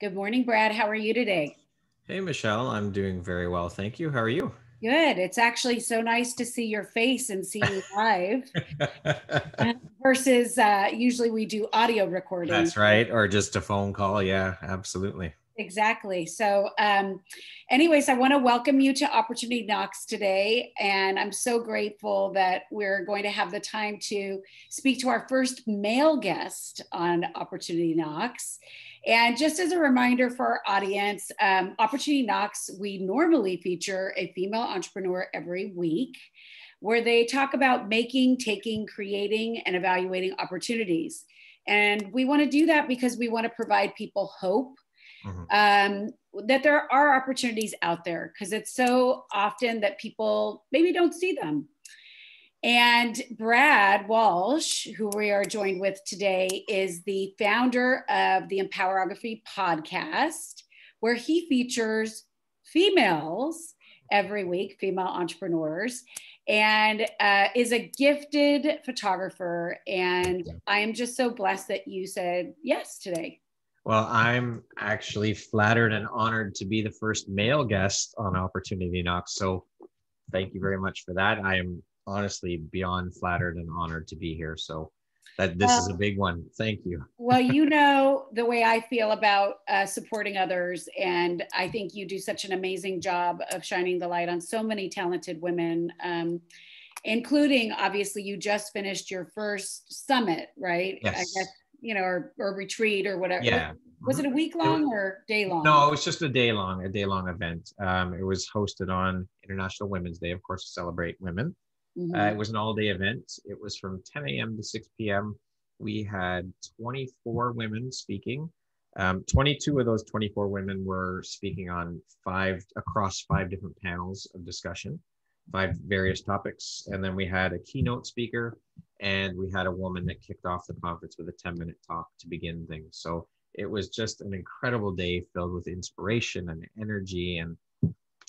Good morning, Brad. How are you today? Hey, Michelle. I'm doing very well. Thank you. How are you? Good. It's actually so nice to see your face and see you live versus uh, usually we do audio recording. That's right. Or just a phone call. Yeah, absolutely. Exactly. So, um, anyways, I want to welcome you to Opportunity Knocks today. And I'm so grateful that we're going to have the time to speak to our first male guest on Opportunity Knocks. And just as a reminder for our audience, um, Opportunity Knocks, we normally feature a female entrepreneur every week where they talk about making, taking, creating, and evaluating opportunities. And we want to do that because we want to provide people hope mm-hmm. um, that there are opportunities out there because it's so often that people maybe don't see them. And Brad Walsh, who we are joined with today, is the founder of the Empowerography podcast, where he features females every week, female entrepreneurs, and uh, is a gifted photographer. And I am just so blessed that you said yes today. Well, I'm actually flattered and honored to be the first male guest on Opportunity Knocks. So thank you very much for that. I am honestly beyond flattered and honored to be here. So that this is a big one. Thank you. well, you know the way I feel about uh, supporting others, and I think you do such an amazing job of shining the light on so many talented women, um, including obviously you just finished your first summit, right? Yes. I guess you know, or, or retreat or whatever. Yeah. Was it a week long or day long? No, it was just a day long, a day long event. Um, it was hosted on International Women's Day, of course, to celebrate women. Mm-hmm. Uh, it was an all day event. It was from 10 a.m. to 6 p.m. We had 24 women speaking. Um, 22 of those 24 women were speaking on five across five different panels of discussion, five various topics. And then we had a keynote speaker and we had a woman that kicked off the conference with a 10 minute talk to begin things. So it was just an incredible day filled with inspiration and energy and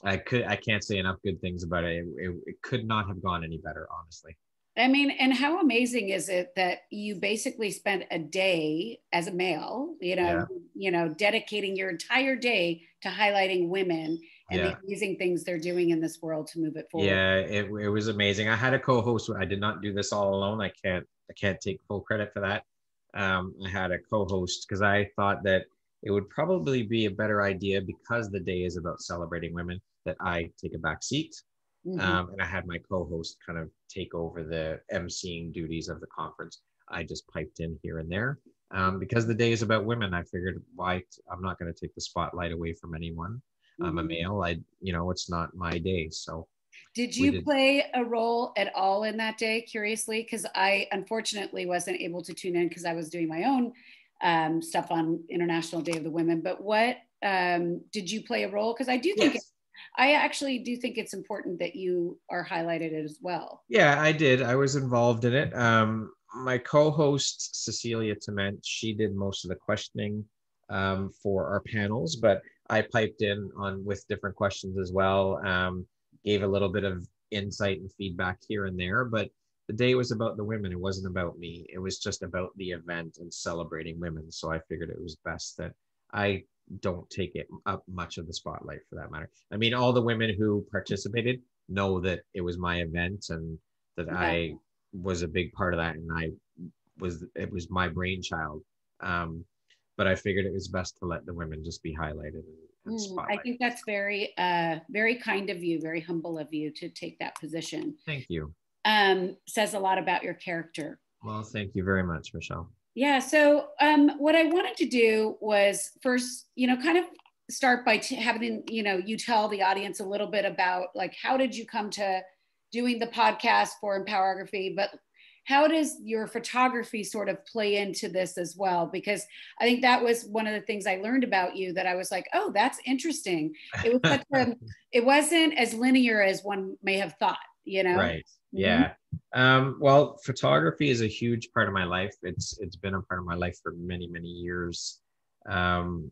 I could I can't say enough good things about it. It, it. it, could not have gone any better, honestly. I mean, and how amazing is it that you basically spent a day as a male, you know, yeah. you know, dedicating your entire day to highlighting women and yeah. the amazing things they're doing in this world to move it forward. Yeah, it, it was amazing. I had a co-host. I did not do this all alone. I can't I can't take full credit for that. Um, I had a co-host because I thought that it would probably be a better idea because the day is about celebrating women that I take a back seat. Mm-hmm. Um, and I had my co-host kind of take over the emceeing duties of the conference. I just piped in here and there um, because the day is about women. I figured why I'm not going to take the spotlight away from anyone. Mm-hmm. I'm a male. I, you know, it's not my day. So, did you did. play a role at all in that day? Curiously, because I unfortunately wasn't able to tune in because I was doing my own um, stuff on International Day of the Women. But what um, did you play a role? Because I do think yes. I actually do think it's important that you are highlighted as well. Yeah, I did. I was involved in it. Um, my co-host Cecilia Tement, she did most of the questioning um, for our panels, but I piped in on with different questions as well. Um, gave a little bit of insight and feedback here and there, but the day was about the women. It wasn't about me. It was just about the event and celebrating women. So I figured it was best that I don't take it up much of the spotlight for that matter. I mean, all the women who participated know that it was my event and that I was a big part of that, and I was it was my brainchild. Um, but I figured it was best to let the women just be highlighted. And, and mm, I think that's very, uh, very kind of you, very humble of you to take that position. Thank you. Um, says a lot about your character. Well, thank you very much, Michelle. Yeah. So um, what I wanted to do was first, you know, kind of start by t- having you know you tell the audience a little bit about like how did you come to doing the podcast for empowerography but how does your photography sort of play into this as well because i think that was one of the things i learned about you that i was like oh that's interesting it was such a, it wasn't as linear as one may have thought you know right mm-hmm. Um, well, photography is a huge part of my life. It's it's been a part of my life for many many years, um,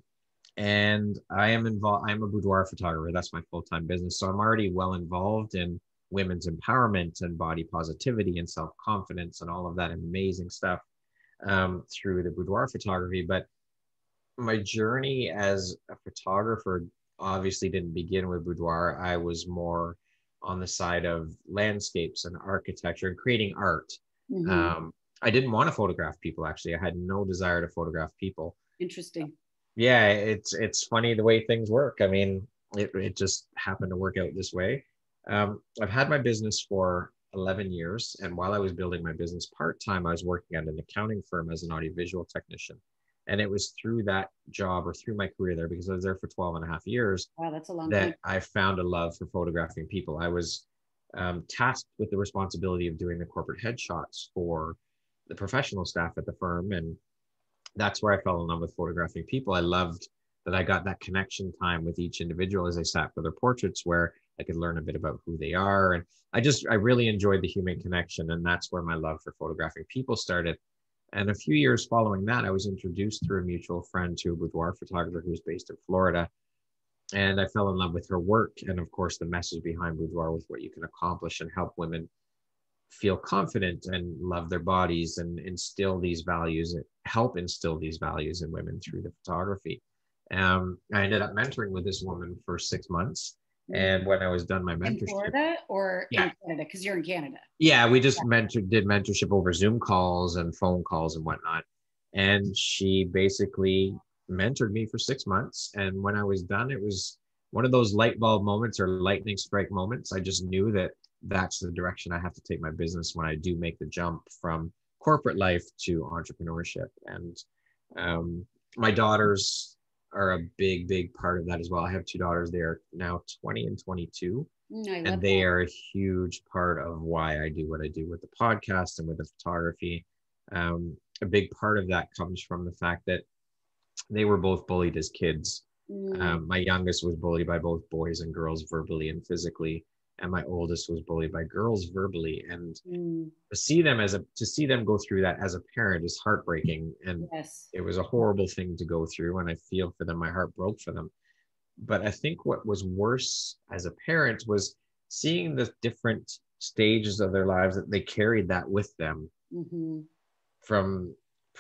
and I am involved. I'm a boudoir photographer. That's my full time business. So I'm already well involved in women's empowerment and body positivity and self confidence and all of that amazing stuff um, through the boudoir photography. But my journey as a photographer obviously didn't begin with boudoir. I was more on the side of landscapes and architecture and creating art. Mm-hmm. Um, I didn't want to photograph people. Actually, I had no desire to photograph people. Interesting. Yeah, it's it's funny the way things work. I mean, it, it just happened to work out this way. Um, I've had my business for 11 years, and while I was building my business part time, I was working at an accounting firm as an audiovisual technician. And it was through that job or through my career there, because I was there for 12 and a half years, wow, that's a long that time. I found a love for photographing people. I was um, tasked with the responsibility of doing the corporate headshots for the professional staff at the firm. And that's where I fell in love with photographing people. I loved that I got that connection time with each individual as I sat for their portraits where I could learn a bit about who they are. And I just, I really enjoyed the human connection. And that's where my love for photographing people started. And a few years following that, I was introduced through a mutual friend to a boudoir photographer who's based in Florida. And I fell in love with her work. And of course, the message behind boudoir was what you can accomplish and help women feel confident and love their bodies and instill these values, help instill these values in women through the photography. Um, I ended up mentoring with this woman for six months. And when I was done my mentorship, in Florida or yeah. in Canada, because you're in Canada. Yeah, we just yeah. mentored, did mentorship over Zoom calls and phone calls and whatnot. And she basically mentored me for six months. And when I was done, it was one of those light bulb moments or lightning strike moments. I just knew that that's the direction I have to take my business when I do make the jump from corporate life to entrepreneurship. And um, my daughters are a big, big part of that as well. I have two daughters. They are now 20 and 22. Mm, and they that. are a huge part of why I do what I do with the podcast and with the photography. Um, a big part of that comes from the fact that they were both bullied as kids. Mm. Um, my youngest was bullied by both boys and girls verbally and physically and my oldest was bullied by girls verbally and mm. to see them as a to see them go through that as a parent is heartbreaking and yes. it was a horrible thing to go through and i feel for them my heart broke for them but i think what was worse as a parent was seeing the different stages of their lives that they carried that with them mm-hmm. from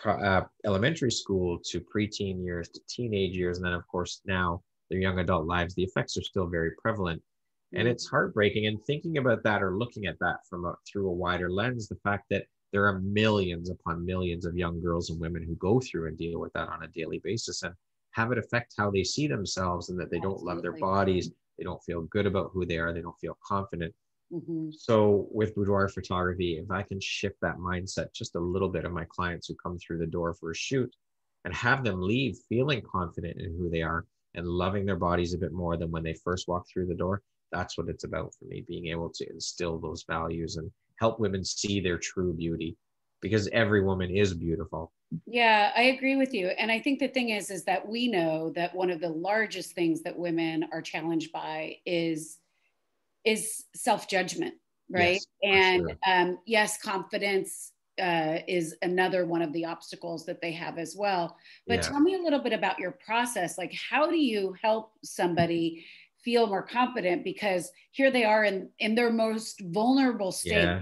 uh, elementary school to preteen years to teenage years and then of course now their young adult lives the effects are still very prevalent and it's heartbreaking and thinking about that or looking at that from a, through a wider lens the fact that there are millions upon millions of young girls and women who go through and deal with that on a daily basis and have it affect how they see themselves and that they don't love their bodies they don't feel good about who they are they don't feel confident mm-hmm. so with boudoir photography if i can shift that mindset just a little bit of my clients who come through the door for a shoot and have them leave feeling confident in who they are and loving their bodies a bit more than when they first walk through the door that's what it's about for me being able to instill those values and help women see their true beauty because every woman is beautiful. Yeah i agree with you. And i think the thing is is that we know that one of the largest things that women are challenged by is is self-judgment right? yes, and sure. um, yes confidence uh, is another one of the obstacles that they have as well. But yeah. tell me a little bit about your process. Like how do you help somebody feel more confident because here they are in in their most vulnerable state yeah.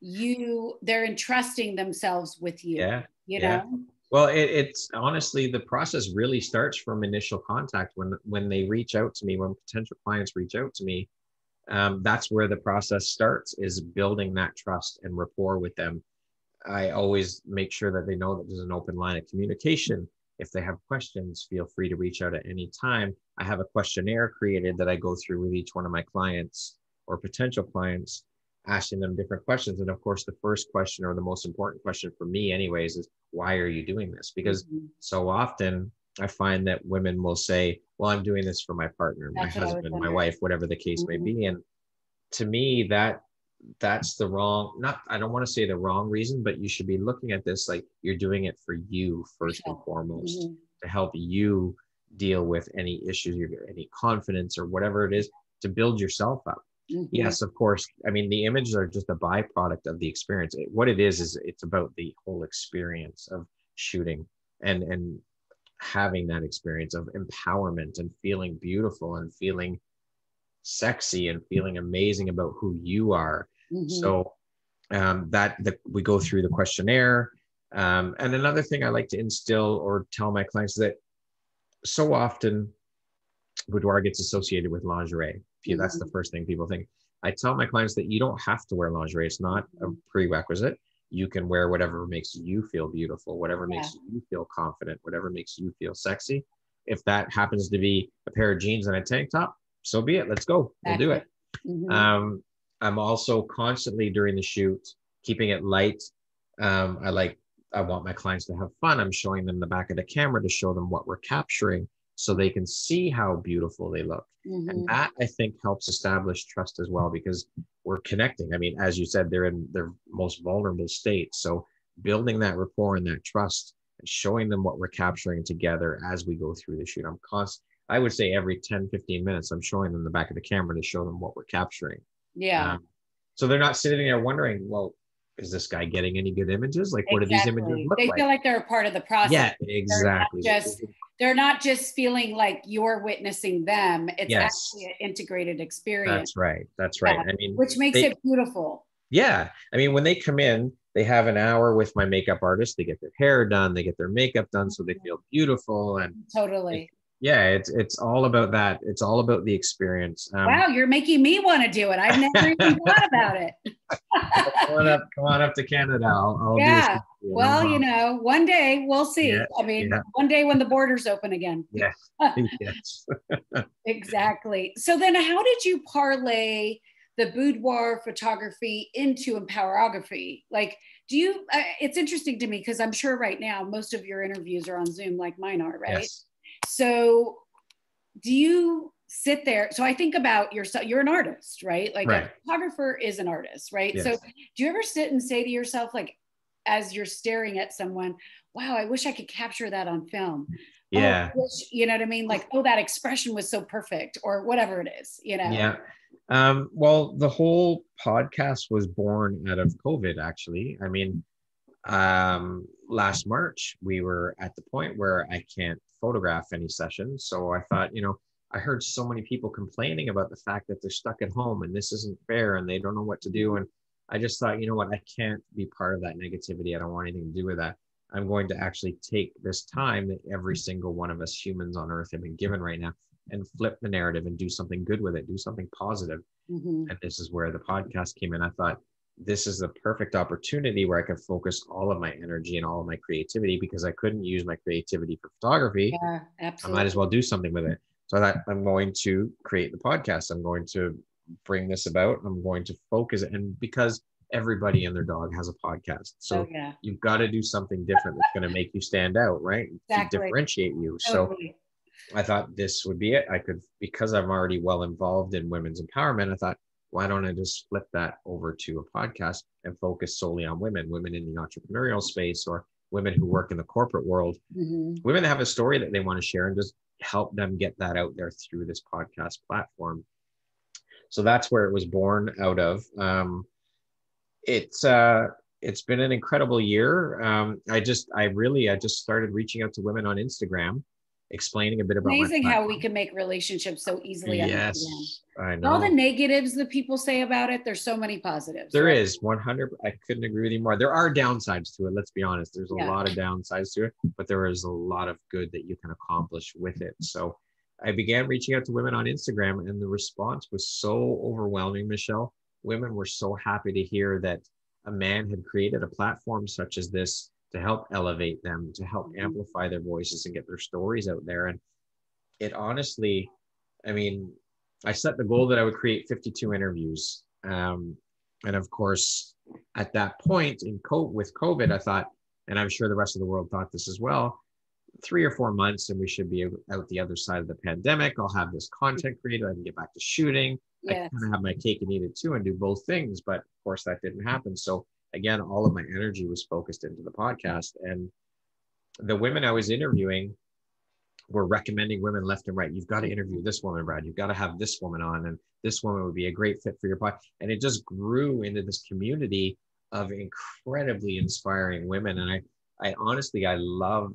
you they're entrusting themselves with you yeah. you yeah. know? Well it, it's honestly the process really starts from initial contact when when they reach out to me when potential clients reach out to me. Um, that's where the process starts is building that trust and rapport with them. I always make sure that they know that there's an open line of communication if they have questions, feel free to reach out at any time. I have a questionnaire created that I go through with each one of my clients or potential clients, asking them different questions. And of course, the first question or the most important question for me, anyways, is why are you doing this? Because mm-hmm. so often I find that women will say, Well, I'm doing this for my partner, That's my husband, my wife, whatever the case mm-hmm. may be. And to me, that that's the wrong not i don't want to say the wrong reason but you should be looking at this like you're doing it for you first and foremost mm-hmm. to help you deal with any issues any confidence or whatever it is to build yourself up mm-hmm. yes of course i mean the images are just a byproduct of the experience it, what it is is it's about the whole experience of shooting and and having that experience of empowerment and feeling beautiful and feeling sexy and feeling amazing about who you are Mm-hmm. So um, that the, we go through the questionnaire. Um, and another thing I like to instill or tell my clients that so often boudoir gets associated with lingerie. Mm-hmm. That's the mm-hmm. first thing people think. I tell my clients that you don't have to wear lingerie. It's not a prerequisite. You can wear whatever makes you feel beautiful, whatever yeah. makes you feel confident, whatever makes you feel sexy. If that happens to be a pair of jeans and a tank top, so be it. Let's go. We'll do it. Mm-hmm. Um, I'm also constantly during the shoot keeping it light. Um, I like I want my clients to have fun. I'm showing them the back of the camera to show them what we're capturing so they can see how beautiful they look. Mm-hmm. And that I think helps establish trust as well because we're connecting. I mean, as you said, they're in their most vulnerable state. So building that rapport and that trust and showing them what we're capturing together as we go through the shoot. I'm const I would say every 10, 15 minutes, I'm showing them the back of the camera to show them what we're capturing. Yeah. Um, so they're not sitting there wondering, well, is this guy getting any good images? Like, what exactly. do these images look they like? They feel like they're a part of the process. Yeah, exactly. They're just they're not just feeling like you're witnessing them. It's yes. actually an integrated experience. That's right. That's right. Yeah. I mean, which makes they, it beautiful. Yeah, I mean, when they come in, they have an hour with my makeup artist. They get their hair done, they get their makeup done, so they feel beautiful and totally yeah it's it's all about that. It's all about the experience. Um, wow you're making me want to do it. I've never even thought about it. Come on up come on up to canada. I'll, I'll yeah. well you know one day we'll see. Yeah, i mean yeah. one day when the borders open again. Yes yes. Exactly. So then how did you parlay the boudoir photography into empowerography? Like do you uh, it's interesting to me because i'm sure right now most of your interviews are on zoom like mine are right? Yes so do you sit there so i think about yourself you're an artist right? Like right. a photographer is an artist right? Yes. so do you ever sit and say to yourself like as you're staring at someone wow i wish i could capture that on film. Oh, yeah. Oh, wish, you know what i mean? Like oh that expression was so perfect or whatever it is you know? Yeah. Um, well the whole podcast was born out of covid actually. I mean um, last march we were at the point where i can't photograph any sessions. So I thought, you know, I heard so many people complaining about the fact that they're stuck at home and this isn't fair and they don't know what to do. And I just thought, you know what, I can't be part of that negativity. I don't want anything to do with that. I'm going to actually take this time that every single one of us humans on earth have been given right now and flip the narrative and do something good with it, do something positive. Mm-hmm. And this is where the podcast came in. I thought, this is the perfect opportunity where I can focus all of my energy and all of my creativity because I couldn't use my creativity for photography. Yeah, absolutely. I might as well do something with it. So that I'm going to create the podcast. I'm going to bring this about. I'm going to focus it. And because everybody and their dog has a podcast. So oh, yeah. you've got to do something different that's going to make you stand out, right? Exactly. To differentiate you. Totally. So I thought this would be it. I could, because I'm already well involved in women's empowerment, I thought why don't I just flip that over to a podcast and focus solely on women, women in the entrepreneurial space or women who work in the corporate world, mm-hmm. women that have a story that they want to share and just help them get that out there through this podcast platform. So that's where it was born out of. Um, it's uh, it's been an incredible year. Um, I just I really I just started reaching out to women on Instagram explaining a bit about amazing how we can make relationships so easily yes i know all the negatives that people say about it there's so many positives There right? is 100 i couldn't agree with you more. There are downsides to it let's be honest. There's a yeah. lot of downsides to it but there is a lot of good that you can accomplish with it. So i began reaching out to women on instagram and the response was so overwhelming michelle. Women were so happy to hear that a man had created a platform such as this to help elevate them, to help mm-hmm. amplify their voices and get their stories out there. And it honestly, I mean, I set the goal that I would create 52 interviews. Um, and of course, at that point in co- with COVID, I thought, and I'm sure the rest of the world thought this as well, three or four months and we should be out the other side of the pandemic. I'll have this content created. I can get back to shooting. Yes. I kind of have my cake and eat it too and do both things. But of course, that didn't happen. So again, all of my energy was focused into the podcast. And the women I was interviewing were recommending women left and right. You've got to interview this woman, Brad. You've got to have this woman on, and this woman would be a great fit for your podcast. And it just grew into this community of incredibly inspiring women. And I, I honestly, I love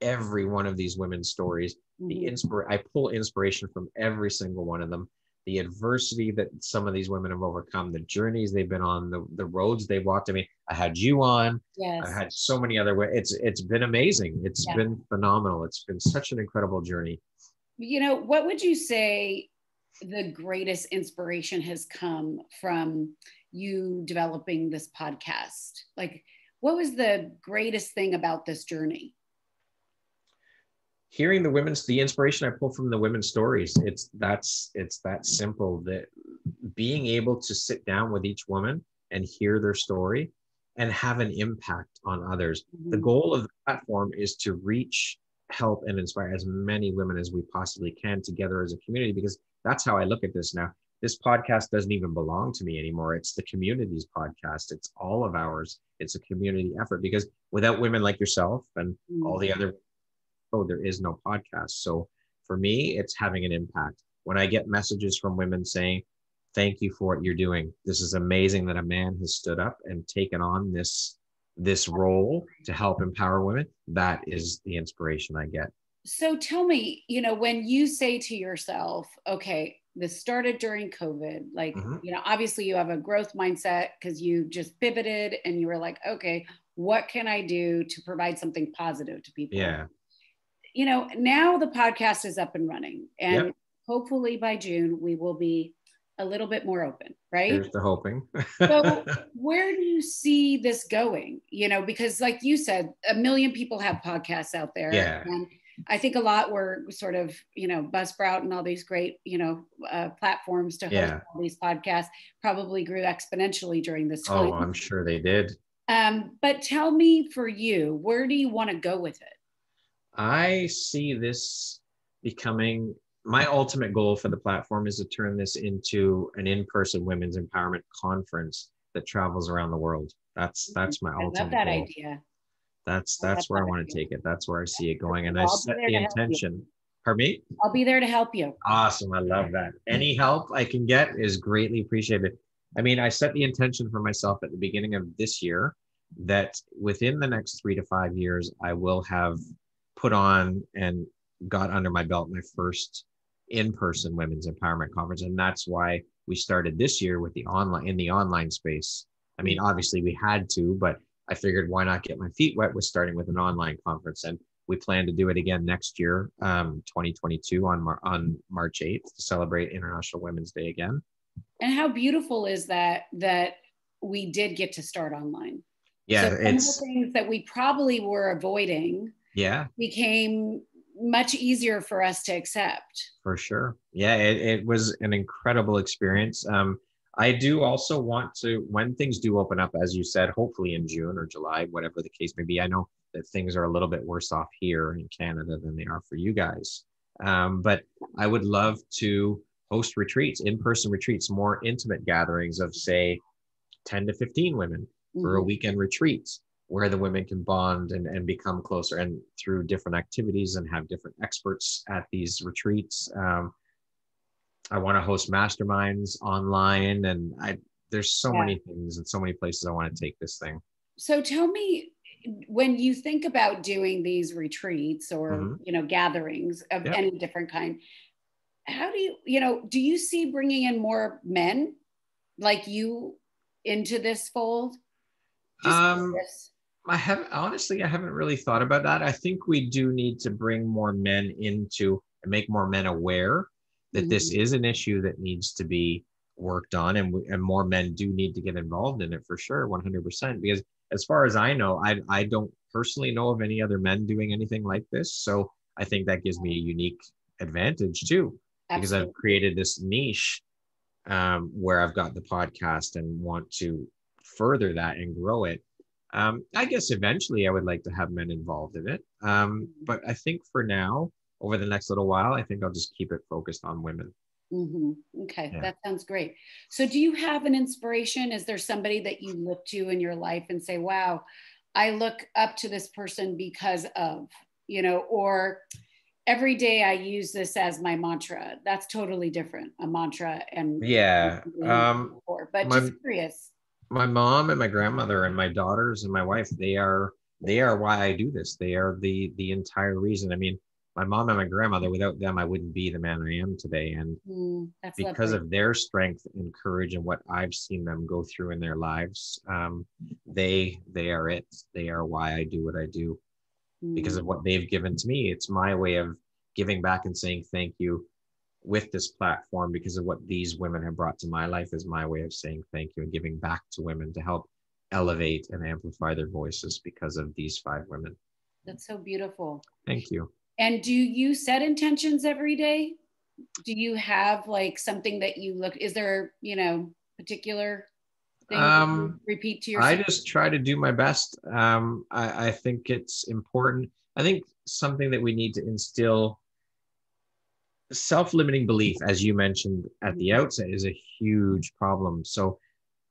every one of these women's stories. The mm-hmm. inspire, I pull inspiration from every single one of them. The adversity that some of these women have overcome, the journeys they've been on, the, the roads they've walked. I mean, I had you on. Yes. I had so many other. It's it's been amazing. It's Yeah. been phenomenal. It's been such an incredible journey. You know, what would you say the greatest inspiration has come from you developing this podcast? Like, what was the greatest thing about this journey? Hearing the women's the inspiration I pull from the women's stories. It's that's it's that simple that being able to sit down with each woman and hear their story and have an impact on others. The Mhm. goal of the platform is to reach, help, and inspire as many women as we possibly can together as a community because that's how I look at this now. This podcast doesn't even belong to me anymore. It's the community's podcast. It's all of ours. It's a community effort because without women like yourself and all the other, oh, there is no podcast. So for me, it's having an impact. When I get messages from women saying, thank you for what you're doing. This is amazing that a man has stood up and taken on this this role to help empower women. That is the inspiration I get. So tell me, you know, when you say to yourself, okay, this started during COVID, like, Mhm. you know, obviously you have a growth mindset because you just pivoted and you were like, okay, what can I do to provide something positive to people? Yeah. You know, now the podcast is up and running, and Yep. hopefully by June we will be a little bit more open, right? Here's the hoping. So where do you see this going? You know, because like you said, a million people have podcasts out there. Yeah. And I think a lot were sort of, you know, Buzzsprout and all these great, you know, uh, platforms to host Yeah. all these podcasts probably grew exponentially during this time. oh, I'm sure they did. um, but tell me for you, where do you want to go with it? I see this becoming my ultimate goal for the platform is to turn this into an in-person women's empowerment conference that travels around the world. That's mm-hmm. that's my I ultimate I love that goal. idea. That's I that's where I want idea. to take it. That's where I see it going. And I I'll be set the to help you. intention. Pardon me? I'll be there to help you. Awesome. I love that. Any help I can get is greatly appreciated. I mean, I set the intention for myself at the beginning of this year that within the next three to five years, I will have put on and got under my belt my first in-person women's empowerment conference. And that's why we started this year with the online in the online space. I mean, obviously we had to, but I figured why not get my feet wet with starting with an online conference. And we plan to do it again next year, um, 2022 on Mar- on March 8th to celebrate International Women's Day again. And how beautiful is that that we did get to start online? Yeah, so it's of the things that we probably were avoiding yeah, became much easier for us to accept. for sure. Yeah, it, it was an incredible experience. Um, I do also want to, when things do open up, as you said, hopefully in June or July, whatever the case may be. I know that things are a little bit worse off here in Canada than they are for you guys. Um, but I would love to host retreats, in person retreats, more intimate gatherings of, say, 10 to 15 women for a Mhm. weekend retreat where the women can bond and, and become closer and through different activities and have different experts at these retreats. Um, I want to host masterminds online and I there's so Yeah. many things and so many places I want to take this thing. So tell me when you think about doing these retreats or Mhm. you know gatherings of Yep. any different kind how do you you know do you see bringing in more men like you into this fold Just Um, curious. I haven't honestly I haven't really thought about that. I think we do need to bring more men into and make more men aware that this is an issue that needs to be worked on and we, and more men do need to get involved in it for sure 100% because as far as I know I I don't personally know of any other men doing anything like this so I think that gives me a unique advantage too because I've created this niche um, where I've got the podcast and want to further that and grow it. Um, I guess eventually I would like to have men involved in it. Um, but I think for now, over the next little while, I think I'll just keep it focused on women. Mm-hmm. Okay, Yeah. that sounds great. So, do you have an inspiration? Is there somebody that you look to in your life and say, wow, I look up to this person because of, you know, or every day I use this as my mantra? That's totally different, a mantra and Yeah. Um, before, but my- just curious. My mom and my grandmother and my daughters and my wife, they are they are why I do this. They are the the entire reason. I mean, my mom and my grandmother, without them, I wouldn't be the man I am today. And Mm, because lovely. of their strength and courage and what I've seen them go through in their lives, um, they they are it. They are why I do what I do because Mm, of what they've given to me. It's my way of giving back and saying thank you with this platform because of what these women have brought to my life is my way of saying thank you and giving back to women to help elevate and amplify their voices because of these five women. that's so beautiful. Thank you. And do you set intentions every day? Do you have like something that you look? Is there you know particular thing Um, repeat to yourself? I just try to do my best. Um, I, I think it's important. I think something that we need to instill self-limiting belief, as you mentioned at the outset, is a huge problem. So,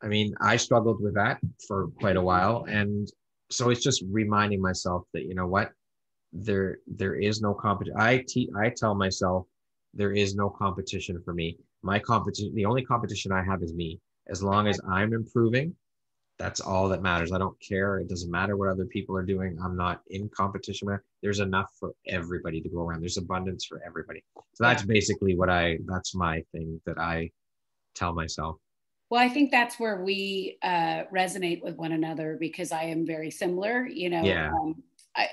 I mean, I struggled with that for quite a while, and so it's just reminding myself that you know what, there there is no competition. I te- I tell myself there is no competition for me. My competition, the only competition I have is me. As long as I'm improving, that's all that matters. I don't care. It doesn't matter what other people are doing. I'm not in competition with. There's enough for everybody to go around. There's abundance for everybody. So that's basically what I. That's my thing that I tell myself. Well, I think that's where we uh, resonate with one another because I am very similar. You know, Yeah. um, I, I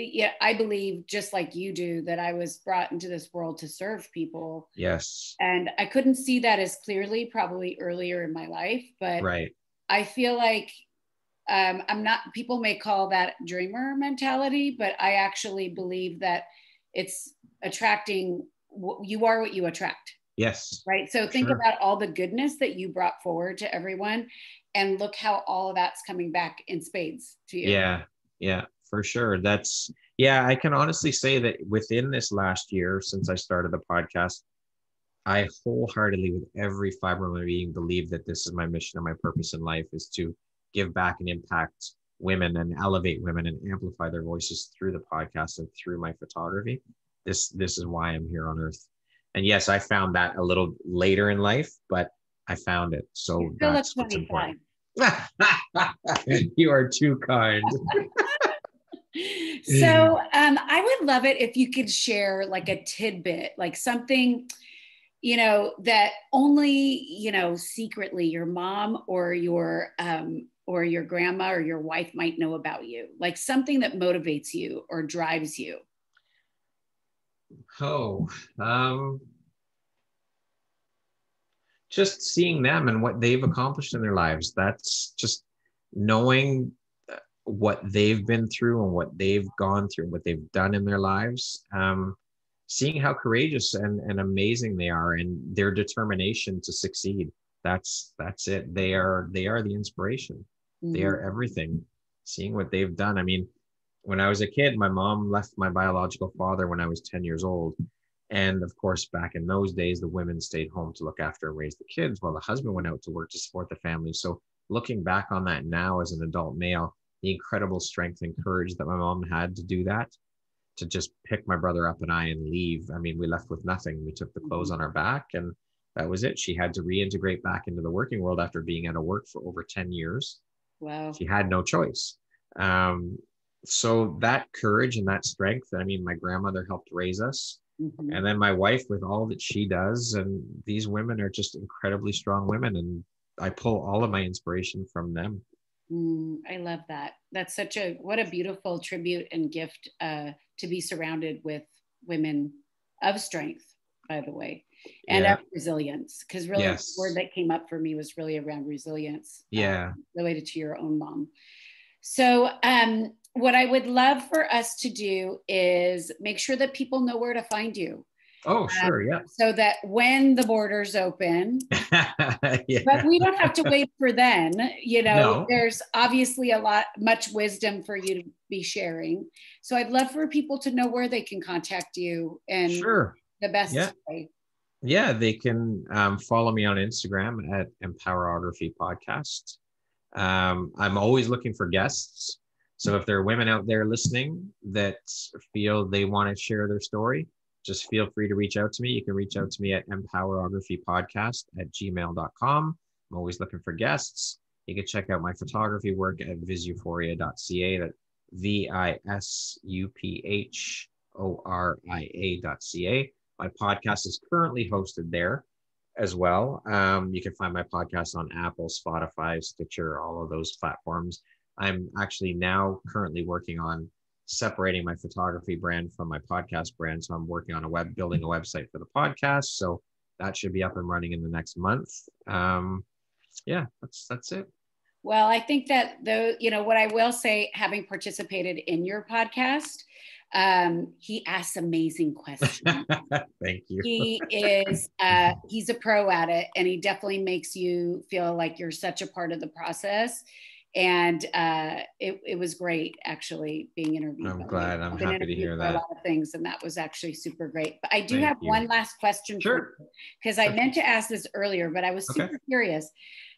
yeah, I believe just like you do that I was brought into this world to serve people, Yes. and I couldn't see that as clearly probably earlier in my life, but Right. I feel like um, I'm not. People may call that dreamer mentality, but I actually believe that it's attracting. You are what you attract Yes. right? So think Sure. about all the goodness that you brought forward to everyone, and look how all of that's coming back in spades to you. Yeah. Yeah. For sure. That's yeah. I can honestly say that within this last year, since I started the podcast, I wholeheartedly, with every fiber of my being, believe that this is my mission and my purpose in life is to give back and impact women and elevate women and amplify their voices through the podcast and through my photography. This this is why I'm here on earth. And yes, I found that a little later in life, but I found it. So You that's what's important. you are too kind. So um, I would love it if you could share like a tidbit, like something, you know, that only you know secretly your mom or your um, or your grandma or your wife might know about you, like something that motivates you or drives you. Oh, um, just seeing them and what they've accomplished in their lives. That's just knowing uh, what they've been through and what they've gone through, and what they've done in their lives. Um, seeing how courageous and, and amazing they are and their determination to succeed. That's that's it. They are they are the inspiration. They Mhm. are everything. Seeing what they've done. I mean, when I was a kid, my mom left my biological father when I was 10 years old. And of course, back in those days, the women stayed home to look after and raise the kids while the husband went out to work to support the family. So, looking back on that now as an adult male, the incredible strength and courage that my mom had to do that, to just pick my brother up and I and leave. I mean, we left with nothing. We took the clothes on our back and that was it. She had to reintegrate back into the working world after being out of work for over 10 years Wow. she had no choice. Um, so that courage and that strength, I mean, my grandmother helped raise us. Mhm. And then my wife with all that she does. And these women are just incredibly strong women. And I pull all of my inspiration from them. Mm, I love that. That's such a what a beautiful tribute and gift uh, to be surrounded with women of strength, by the way, and Yeah. of resilience. Because really, Yes. the word that came up for me was really around resilience. uh, Yeah. related to your own mom. So, um, what I would love for us to do is make sure that people know where to find you, Oh, sure. Yeah. So that when the borders open, yeah. but we don't have to wait for then you know No. there's obviously a lot much wisdom for you to be sharing so i'd love for people to know where they can contact you and Sure. the best Yeah. way Yeah, they can um, follow me on Instagram at Empowerography Podcast. Um, I'm always looking for guests. So if there are women out there listening that feel they want to share their story, just feel free to reach out to me. You can reach out to me at empowerographypodcast at gmail.com. I'm always looking for guests. You can check out my photography work at visuphoria.ca. That V I S U P H O R I A.ca. My podcast is currently hosted there as well. Um, you can find my podcast on Apple, Spotify, Stitcher, all of those platforms. I'm actually now currently working on separating my photography brand from my podcast brand. So I'm working on a web building a website for the podcast. So that should be up and running in the next month. Um, yeah, that's that's it. Well, I think that though, you know, what I will say, having participated in your podcast, um, he asks amazing questions. Thank you. He is uh, he's a pro at it, and he definitely makes you feel like you're such a part of the process. And uh, it, it was great actually being interviewed. I'm glad. I'm happy to hear that. A lot of things, and that was actually super great. But I do Thank have you. one last question. Sure. Because I meant to ask this earlier, but I was super okay. curious.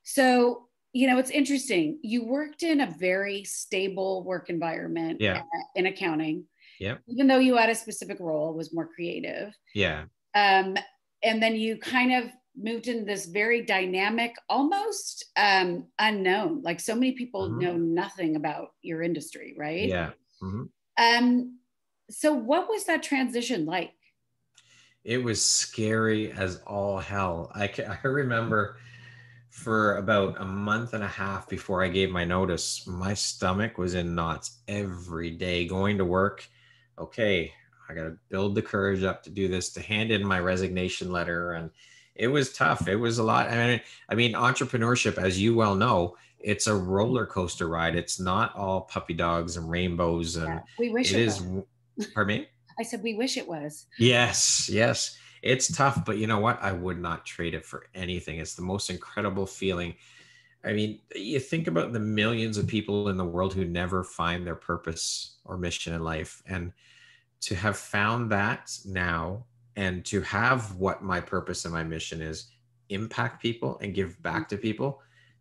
So you know, it's interesting. You worked in a very stable work environment yeah. in accounting. Yeah. Even though you had a specific role, was more creative. Yeah. Um, and then you kind of moved in this very dynamic, almost um, unknown. Like so many people mm-hmm. know nothing about your industry, right? Yeah. Mm-hmm. Um, so what was that transition like? It was scary as all hell. I can, I remember for about a month and a half before I gave my notice, my stomach was in knots every day going to work okay, I got to build the courage up to do this, to hand in my resignation letter. And it was tough. It was a lot. I mean, I mean, entrepreneurship, as you well know, it's a roller coaster ride. It's not all puppy dogs and rainbows. And yeah, we wish it, it is. Pardon me? I said, we wish it was. Yes, yes. It's tough, but you know what? I would not trade it for anything. It's the most incredible feeling. I mean, you think about the millions of people in the world who never find their purpose or mission in life. And to have found that now and to have what my purpose and my mission is impact people and give back to people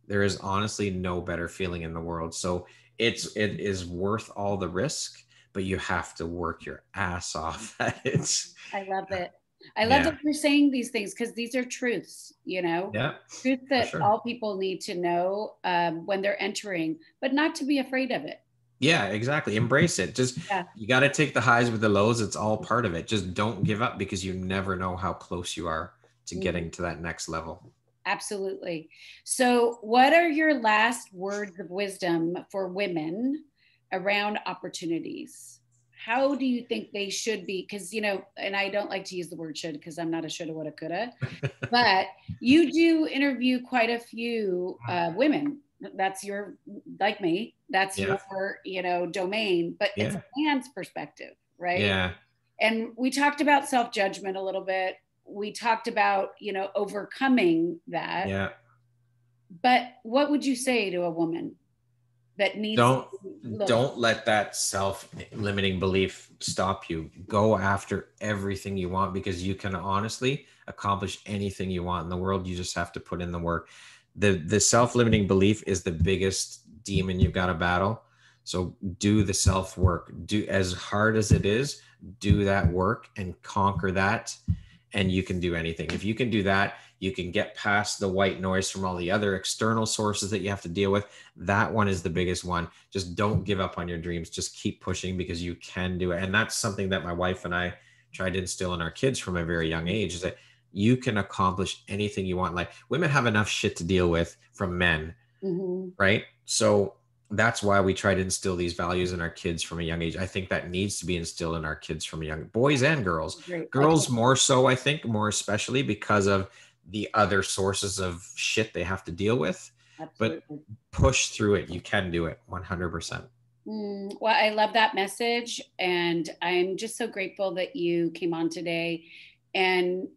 there is honestly no better feeling in the world. So it's it is worth all the risk but you have to work your ass off it's i love it. I love yeah. that you're saying these things because these are truths you know? Yeah truths that sure. all people need to know um, when they're entering but not to be afraid of it yeah, exactly. Embrace it. Just yeah. you got to take the highs with the lows. It's all part of it. Just don't give up because you never know how close you are to mm-hmm. getting to that next level. Absolutely. So, what are your last words of wisdom for women around opportunities? How do you think they should be? Because, you know, and I don't like to use the word should because I'm not a shoulda, woulda, coulda, but you do interview quite a few uh, women that's your like me that's yeah. your you know domain but yeah. it's a man's perspective right? Yeah. And we talked about self-judgment a little bit. We talked about you know overcoming that. Yeah. But what would you say to a woman that needs don't don't let that self-limiting belief stop you. Go after everything you want because you can honestly accomplish anything you want in the world. You just have to put in the work the the self-limiting belief is the biggest demon you've got to battle. So do the self work do as hard as it is do that work and conquer that and you can do anything. If you can do that you can get past the white noise from all the other external sources that you have to deal with. That one is the biggest one. Just don't give up on your dreams. Just keep pushing because you can do it. And that's something that my wife and i tried to instill in our kids from a very young age is that you can accomplish anything you want. Like women have enough shit to deal with from men, mm-hmm. right? So that's why we try to instill these values in our kids from a young age. I think that needs to be instilled in our kids from a young boys and girls. Great. Girls more so, I think, more especially because of the other sources of shit they have to deal with. Absolutely. But push through it. You can do it 100%. Mm, well, I love that message. And I'm just so grateful that you came on today and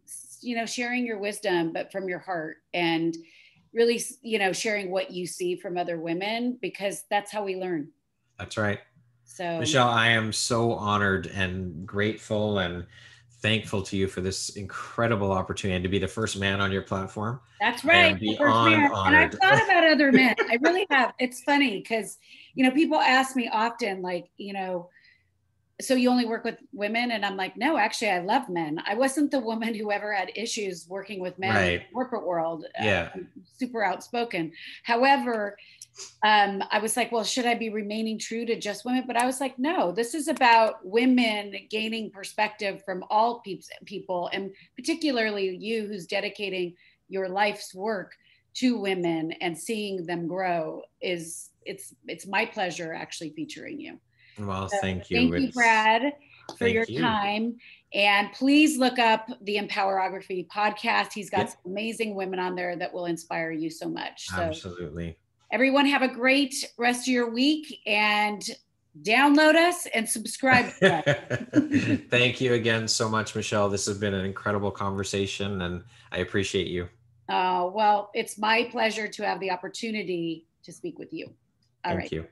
you know sharing your wisdom but from your heart and really you know sharing what you see from other women because that's how we learn. That's right. So michelle i am so honored and grateful and thankful to you for this incredible opportunity and to be the first man on your platform. That's right beyond and i've thought about other men. I really have. It's funny because you know people ask me often like you know so you only work with women and i'm like no actually i love men i wasn't the woman who ever had issues working with men right. in the corporate world yeah uh, super outspoken however um, I was like, well, should I be remaining true to just women? But I was like, no, this is about women gaining perspective from all peeps, people, and particularly you who's dedicating your life's work to women and seeing them grow is it's it's my pleasure actually featuring you. Well, so thank you. Thank you, Brad, for your you. time. And please look up the Empowerography podcast. He's got yep. some amazing women on there that will inspire you so much. So Absolutely. Everyone have a great rest of your week and download us and subscribe. Thank you again so much, Michelle. This has been an incredible conversation and I appreciate you. Uh, well, it's my pleasure to have the opportunity to speak with you. All Thank right. you.